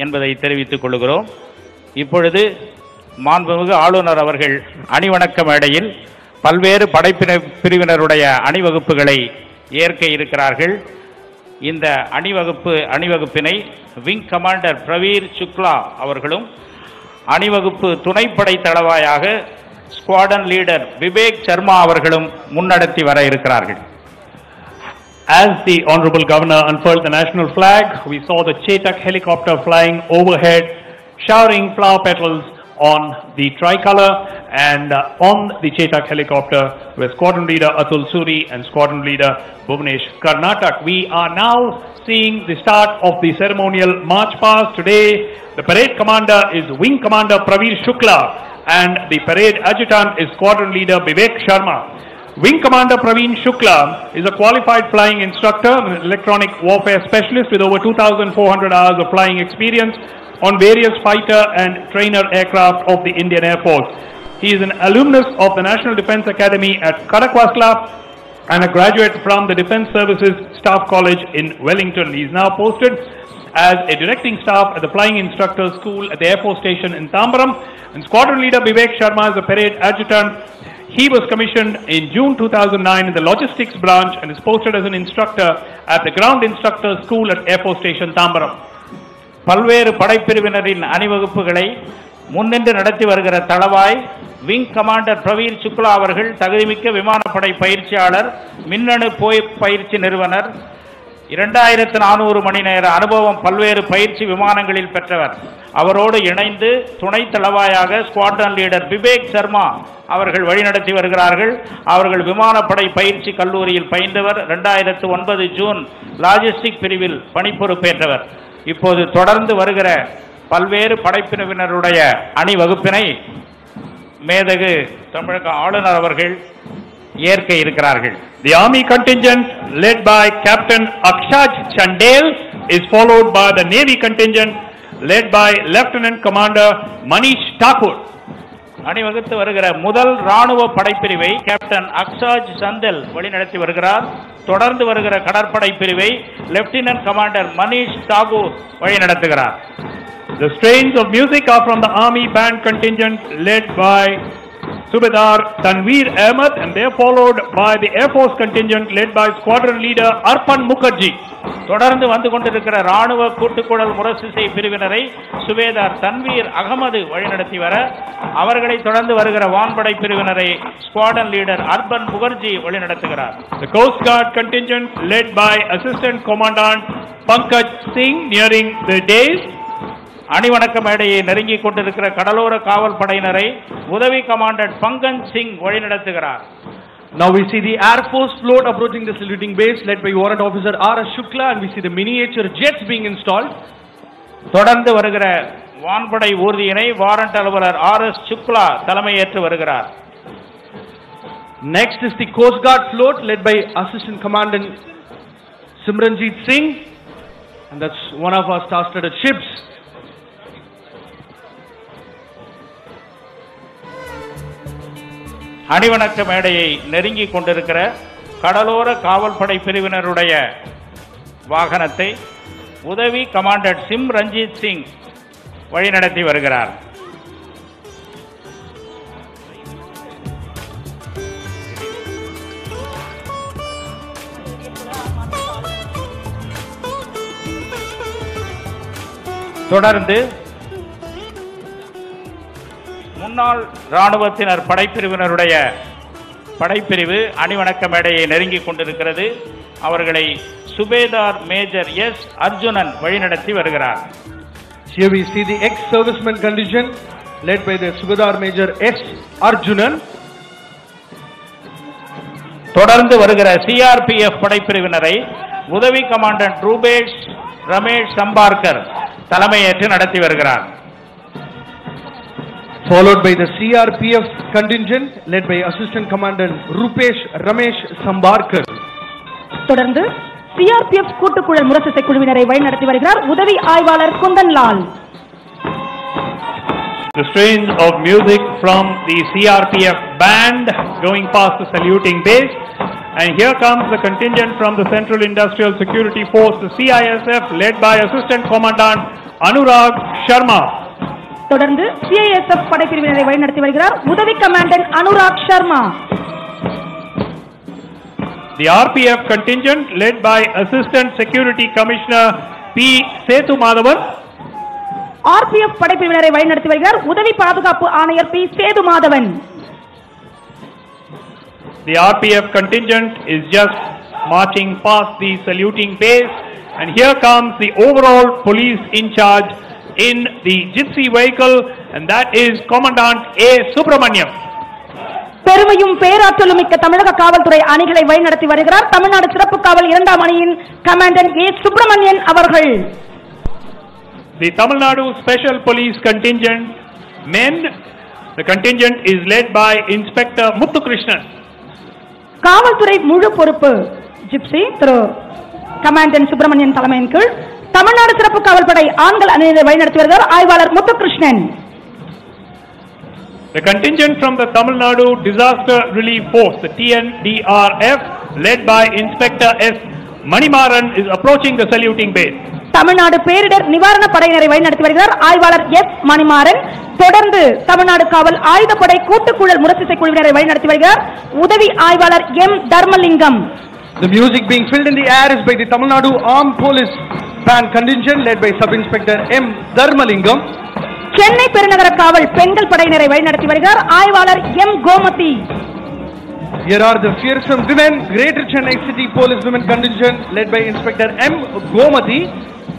என்பதை தெரிவித்துக் கொள்கிறோம். இப்பொழுது மாண்புமிகு ஆளுநர் அவர்கள் அணிவணக்க மேடையில் பல்வேறு படைப்பின பிரிவினருடைய அணிவகுப்புகளை ஏற்க இருக்கிறார்கள். இந்த அணிவகுப்பு அணிவகுப்பினை விங் கமாண்டர் பிரவீர் சுக்லா அவர்களும் அணிவகுப்பு துணைப்படை தளவாயாக ஸ்குவாடன் லீடர் விவேக் சர்மா அவர்களும் முன்னடத்தி வர இருக்கிறார்கள். As the Honorable Governor unfurled the national flag, we saw the Chetak helicopter flying overhead, showering flower petals on the tricolor and uh, on the Chetak helicopter were Squadron Leader Atul Suri and Squadron Leader Bhuvnesh Karnatak. We are now seeing the start of the ceremonial march past. Today, the parade commander is Wing Commander Praveer Shukla and the parade adjutant is Squadron Leader Vivek Sharma. Wing Commander Praveen Shukla is a qualified flying instructor, an electronic warfare specialist with over 2,400 hours of flying experience on various fighter and trainer aircraft of the Indian Air Force. He is an alumnus of the National Defence Academy at Karakwasla and a graduate from the Defence Services Staff College in Wellington. He is now posted as a directing staff at the Flying Instructor School at the Air Force Station in Tambaram. And Squadron Leader Vivek Sharma is a parade adjutant. He was commissioned in June 2009 in the Logistics Branch and is posted as an instructor at the Ground Instructor School at Air Force Station Tambaram. பல்வேறு படைப்பிரிவினரின் அணிவகுப்புகளை முன்னின்று நடத்தி வருகிற தளவாய் wing commander Praveer Shukla அவர்கள் தகுதிமிக்க விமானப்படை பயிற்சியாளர் மின்னணு போய் பயிற்சி நிறுவனர் இரண்டாயிரத்து நானூறு மணி நேர அனுபவம் பல்வேறு பயிற்சி விமானங்களில் பெற்றவர். அவரோடு இணைந்து துணை தளவாயாக ஸ்குவாட்ரன் லீடர் விவேக் சர்மா அவர்கள் வழிநடத்தி வருகிறார்கள். அவர்கள் விமானப்படை பயிற்சி கல்லூரியில் பயின்றவர். ரெண்டாயிரத்து ஒன்பது ஜூன் லாஜிஸ்டிக் பிரிவில் பணிப்பொறுப்பேற்றவர். இப்போது தொடர்ந்து வருகிற பல்வேறு படைப்பிரிவினருடைய அணிவகுப்பினை மேதகு தமிழக ஆளுநர் அவர்கள் ஏற்க இருக்கிறார்கள் The army contingent led by Captain Akshaj Chandel is followed by the navy contingent led by Lieutenant Commander Manish Thakur. அணிவகுத்து வருகிற முதல் ராணுவ படைப்பிரிவை கேப்டன் அக்ஷாஜ் சந்தல் வழிநடத்தி வருகிறார் தொடர்ந்து வருகிற கடற்படை பிரிவை லெப்டினன்ட் கமாண்டர் மனிஷ் தாகூர் வழிநடத்துகிறார் The strains of music are from the army band contingent led by Subedar Tanveer Ahmed and they are followed by the Air Force contingent led by squadron leader Arpan Mukherjee. தொடர்ந்து வந்து கொண்டிருக்கிற ராணுவ கூட்டுக்குழல் முரசிசை பிரிவினரை சுவேதார் தன்வீர் அகமது வழிநடத்தி வர அவர்களை தொடர்ந்து வருகிற வான்படை பிரிவினரை ஸ்குவாடன் லீடர் அர்பன் முகர்ஜி வழிநடத்துகிறார் The Coast Guard contingent led by Assistant Commandant Pankaj Singh nearing the days. அணிவணக்க மேடையை நெருங்கிக் கொண்டிருக்கிற கடலோர காவல் படையினரை உதவி கமாண்டன்ட் பங்கஜ் சிங் வழிநடத்துகிறார் Now we see the Air Force float approaching the saluting base led by Warrant Officer R.S. Shukla and we see the miniature jets being installed. தொடர்ந்து வருகிற வான்படை ஊர்தியினை வாரண்ட் அலுவலர் ஆர் எஸ் சுக்லா தலைமையேற்று வருகிறார் Next is the Coast Guard float led by Assistant Commandant Simranjeet Singh and that's one of our star-studded ships. அணிவணக்க மேடையை நெருங்கிக் கொண்டிருக்கிற கடலோர காவல்படை பிரிவினருடைய வாகனத்தை உதவி கமாண்டர் சிம் ரஞ்சித் சிங் வழிநடத்தி வருகிறார். தொடர்ந்து முன்னாள் ராணுவத்தினர் படைப்பிரிவினருடைய படைப்பிரிவு அணிவணக்க மேடையை நெருங்கிக் கொண்டிருக்கிறது அவர்களை சுபேதார் மேஜர் எஸ் அர்ஜுனன் வழிநடத்தி வருகிறார் Here we see the ex-serviceman contingent led by the Subedar Major S. Arjunan. தொடர்ந்து வருகிற சிஆர்பிஎஃப் படைப்பிரிவினரை உதவி கமாண்டன்ட் ரூபேஷ் ரமேஷ் சம்பார்கர் தலைமையேற்று நடத்தி வருகிறார் followed by the CRPF contingent led by Assistant Commandant Rupesh Ramesh Sambarkar. தொடர்ந்து சிஆர்பிஎஃப் கூட்டுக்குழல் முரசிசை குழுவினரை வழிநடத்தி வருகிறார் உதவி ஆய்வாளர் Kundan Lal The strains of music from the CRPF band going past the saluting base. And here comes the contingent from the Central Industrial Security Force, the CISF, led by Assistant Commandant Anurag Sharma. தொடர்ந்து CISF படைப்பிரிவினரை வழிநடத்தி வருகிறார் உதவி commandant Anurag Sharma The RPF contingent led by Assistant Security Commissioner P. Sethu Madhavan. RPF படைப்பிரிவினரை வழிநடத்தி வருகிறார் உதவி பாதுகாப்பு ஆணையர் P Sethu Madhavan The RPF contingent is just marching past the saluting base and here comes the overall police in charge in the gypsy vehicle and that is Commandant A. Subramaniam. பெருமையும் பேராற்றலும் மிக்க தமிழக காவல்துறை அணிகளை வழிநடத்தி வருகிறார் தமிழ்நாடு சிறப்பு காவல் இரண்டாம் அணியின் கமாண்டன்ட் ஏ சுப்பிரமணியன் அவர்கள் The Tamil Nadu Special Police Contingent men, the contingent is led by Inspector Muthu Krishnan. காவல்துறை முழு பொறுப்பு ஜிப்சி திரு கமாண்டன்ட் சுப்பிரமணியன் தலைமையின் கீழ் தமிழ்நாடு சிறப்பு காவல் படை ஆண்கள் அணியினை வழிநடத்தி வருகிறார் ஆய்வாளர் Muthukrishnan The contingent from the Tamil Nadu Disaster Relief Force, the TNDRF, led by Inspector S. Manimaran is approaching the saluting base. Tamil Nadu பேரிடர் நிவாரண படையினரை வழிநடத்தி வருகிறார் ஆய்வாளர் எஸ் மணிமாறன் தொடர்ந்து தமிழ்நாடு காவல் ஆயுதப்படை கூட்டுக்குழல் முரசிசை குழுவினரை வழிநடத்தி வருகிறார் உதவி ஆய்வாளர் M Dharmalingam The music being filled in the air is by the Tamil Nadu Armed Police Band contingent led by Sub-Inspector M. Dharmalingam. Chennai பெருநகர காவல் பெண்கள் படையினரை வழிநடத்தி வருகிறார் ஆய்வாளர் M Gomathi Here are the fearsome women, Greater Chennai City Police Women contingent led by Inspector M. Gomati.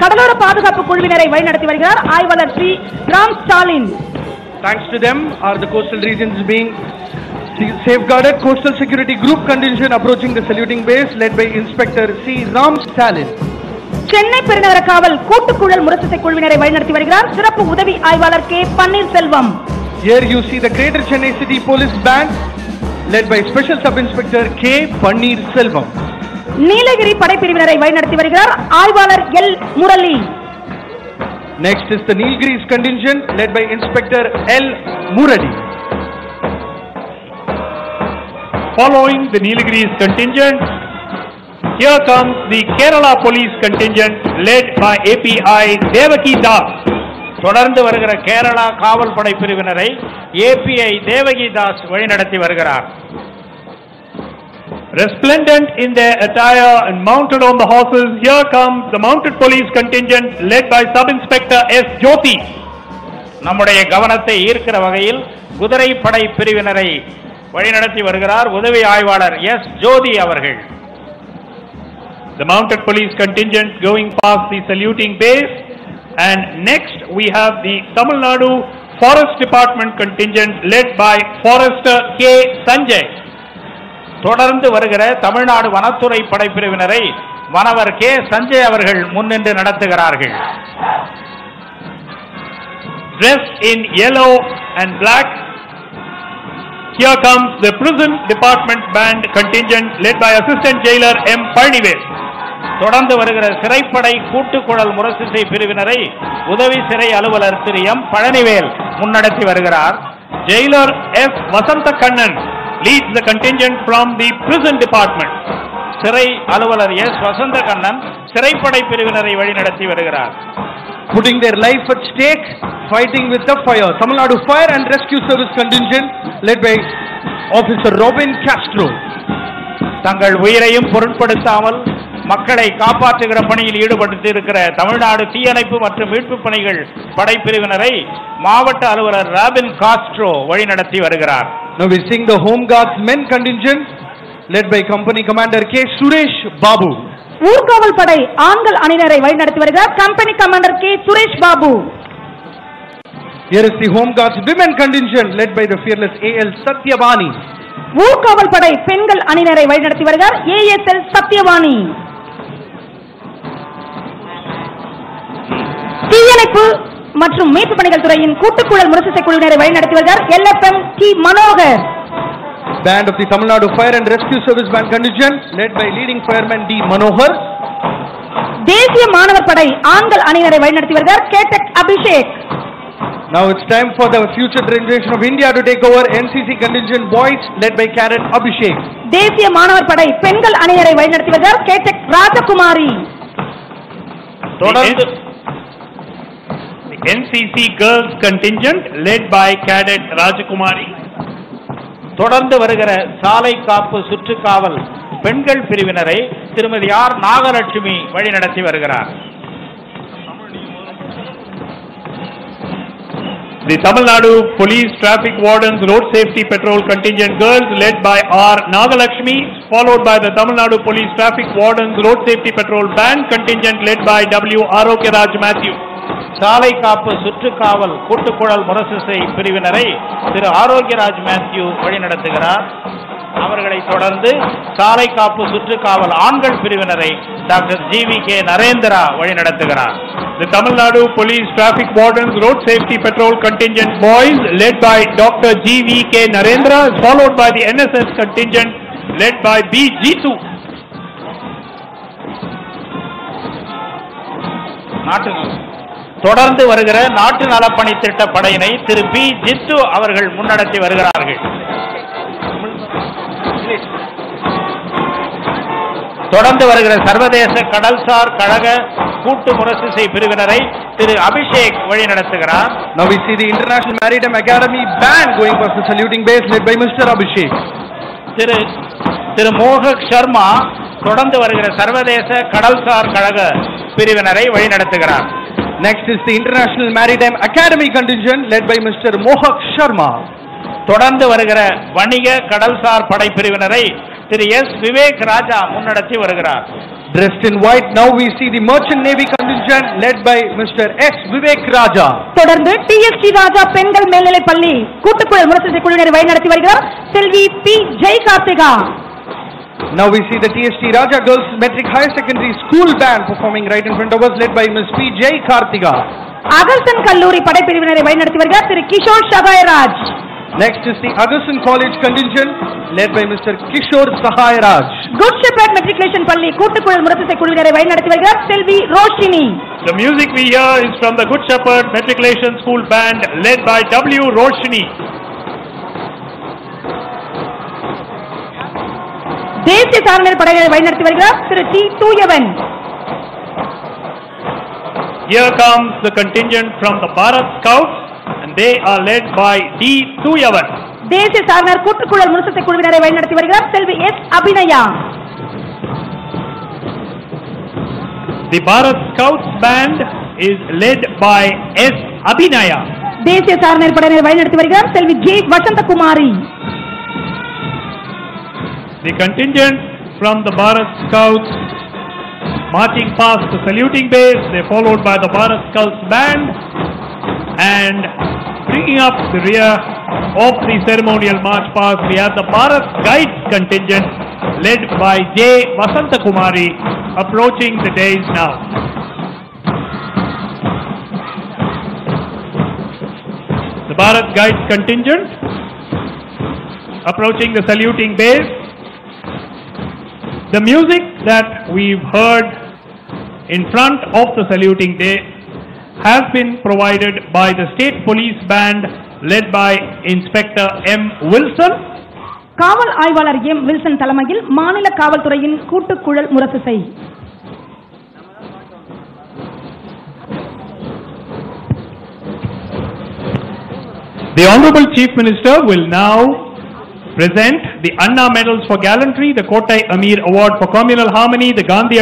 கடலோர பாதுகாப்பு குழுவினரை வழிநடத்தி வருகிறார் ஆய்வாளர் Sri Ram Stalin Thanks to them are the coastal regions being safeguarded. Coastal Security Group contingent approaching the saluting base led by Inspector C. Ram Stalin. Chennai பெருநகர காவல் கூட்டுக்குழல் முரசிசை குழுவினரை வழிநடத்தி வருகிறார் சிறப்பு உதவி ஆய்வாளர் K Panneerselvam Here you see the Greater Chennai City Police Band led by Special Sub-Inspector K. Panneer Selvam. Nilgiri படைப்பிரிவினரை வழிநடத்தி வருகிறார் ஆய்வாளர் L Murali Next is the Nilgiris contingent led by Inspector L. Murali. Following the Nilgiris contingent, here comes the Kerala Police contingent led by API Devaki Das. தொடர்ந்து வருகிற கேரளா காவல் படை பிரிவினரை API Devaki Das வழிநடத்தி வருகிறார் Resplendent in their attire and mounted on the horses, here comes the mounted police contingent led by Sub-Inspector S. Jyoti. நம்முடைய கவனத்தை ஈர்க்கிற வகையில் குதிரை படை பிரிவினரை வழிநடத்தி வருகிறார் உதவி ஆய்வாளர் எஸ் ஜோதி அவர்கள் The mounted police contingent going past the saluting base. And next we have the Tamil Nadu Forest Department contingent led by Forester K. Sanjay. தொடர்ந்து வருகிற தமிழ்நாடு வனத்துறை படைப்பிரிவினரை வனவர் கே சஞ்சய் அவர்கள் முன்னின்று நடத்துகிறார்கள் Dressed in yellow and black, here comes the prison department band contingent led by Assistant Jailer M. Parnivel. தொடர்ந்து வருகிற சிறைப்படை கூட்டுக்குழல் முரசிசை பிரிவினரை உதவி சிறை அலுவலர் திரு எம் பழனிவேல் முன்னடத்தி வருகிறார் Jailer F. Vasanta Kannan leads the contingent from the prison department. சிறை அலுவலர் எஸ் வசந்த கண்ணன் சிறைப்படை பிரிவினரை வழிநடத்தி வருகிறார் Putting their life at stake, fighting with the fire. Tamil Nadu Fire and Rescue Service contingent led by Officer Robin Castro. தங்கள் உயிரையும் பொருட்படுத்தாமல் மக்களை காப்பாற்றுகிற பணியில் ஈடுபட்டு இருக்கிற தமிழ்நாடு தீயணைப்பு மற்றும் மீட்பு பணிகள் படைப்பிரிவினரை மாவட்ட அலுவலர் ராபின் காஸ்ட்ரோ வழிநடத்தி வருகிறார் Now we sing the Home Guards men contingent led by Company Commander K. Suresh Babu. ஊர்காவல் படை ஆண்கள் அணியினரை வழிநடத்தி வருகிறார் company commander K Suresh Babu Here is the Home Guards women contingent led by the fearless A.L. Satyabani. ஊர்காவல் படை பெண்கள் அணியினரை வழிநடத்தி வருகிறார் ஏஎஸ்எல் சத்யவாணி தீயணைப்பு மற்றும் மீட்பு பணிகள் துறையின் கூட்டுக்குழல் முரசிசை குழுவினரை வழிநடத்தி வருகிறார் LFM D Manohar Band of the Tamil Nadu Fire and Rescue Service band contingent led by leading fireman D. Manohar. தேசிய மாணவர் படை ஆண்கள் அணியினரை வழிநடத்தி வருகிறார் கேட்டக் Abhishek Now it's time for the future generation of India to take over NCC contingent boys led by Cadet Abhishek. தேசிய மாணவர் படை பெண்கள் அணியினரை வழிநடத்தி வருகிறார் கேட்டக் ராஜகுமாரி தொடர்ந்து NCC girls contingent led by Cadet Rajakumari. தொடர்ந்து வருகிற சாலை காப்பு சுற்றுக்காவல் பெண்கள் பிரிவினரை திருமதி ஆர் நாகலட்சுமி வழிநடத்தி வருகிறார் The Tamil Nadu Police Traffic Wardens Road Safety Patrol Contingent Girls led by R. Nagalakshmi, followed by the Tamil Nadu Police Traffic Wardens Road Safety Patrol Band Contingent led by W. Arogyaraj Matthew. சாலை காப்பு சுற்றுக்காவல் கூட்டுக்குழல் முரசிசை பிரிவினரை திரு Arokiyaraj Matthew வழிநடத்துகிறார் அவர்களை தொடர்ந்து சாலை காப்பு சுற்றுக்காவல் ஆண்கள் பிரிவினரை doctor G V K Narendra வழிநடத்துகிறார் The Tamil Nadu Police Traffic Wardens Road Safety Patrol Contingent Boys led by Dr. G. V. K. Narendra, followed by the NSS contingent led by B. Jitu. நாட்டு தொடர்ந்து வருகிற நாட்டு நலப்பணி திட்ட படையினை திரு B Jitu அவர்கள் முன்னடத்தி வருகிறார்கள் தொடர்ந்து வருகிற சர்வதேச கடல்சார் கழக கூட்டு முரசிசை பிரிவினரை திரு Abhishek வழிநடத்துகிறார் Now we see the International Maritime Academy band going past the saluting base led by Mr. Abhishek. Thiru Thiru மோகக் Sharma தொடர்ந்து வருகிற சர்வதேச கடல்சார் கழக பிரிவினரை வழிநடத்துகிறார் Next is the International Maritime Academy contingent led by Mr. Mohak Sharma. தொடர்ந்து வருகிற வணிக கடல்சார் படை பிரிவினரை திரு எஸ் விவேக் ராஜா முன்னடத்தி வருகிறார் Dressed in white, now we see the Merchant Navy contingent led by Mr. S. Vivek Raja. தொடர்ந்து டிஎஸ்டி ராஜா பெண்கள் மேல்நிலைப் பள்ளி கூட்டுக்குழல் முரசிசை குழுவினரை வழிநடத்தி வருகிறார் செல்வி P Jai Karthika Now we see the TST Raja Girls Metric Higher Secondary School band performing right in front of us led by Ms. P. J. Kartiga. அகல்சன் கல்லூரி படைப்பிரிவினரை வழிநடத்தி வருகிறார் Thiru Kishore Sahayaraj Next is the Augustin College contingent led by Mr. Kishore Sahai Raj. Good Shepherd matriculation பள்ளி கூட்டுக்குழல் முரசிசை குழுவினரை வழிநடத்தி வருகிறார் செல்வி Roshini The music we hear is from the Good Shepherd Matriculation School Band led by W. Roshni. தேசிய சாரணர் படைகளை வழிநடத்தி வருகிறார் திரு D Thuyavan Here comes the contingent from the Bharat Scouts and they are led by D. Tuyavan. தேசிய சாரணர் கூட்டுக்குழல் முரசிசை குழுவினரை வழிநடத்தி வருகிறார் செல்வி S Abhinaya The Bharat Scouts Band is led by S. Abhinaya. தேசிய சாரணர் படையினரை வழிநடத்தி வருகிறார் செல்வி J Vasanthakumari The contingent from the Bharat Scouts marching past the saluting base, they followed by the Bharat Scouts band and bringing up the rear of the ceremonial march past, we have the Bharat Guides contingent led by J. Vasanta Kumari approaching the dais now. The Bharat Guides contingent approaching the saluting base. The music that we've heard in front of the saluting day has been provided by the state police band led by Inspector M. Wilson. காவல் ஆய்வாளர் M Wilson தலைமையில் மாநில காவல்துறையின் கூட்டுக்குழல் முரசிசை The Honorable Chief Minister will now present the Anna Medals for Gallantry, the Kotai Amir Award for Communal Harmony, the Gandhi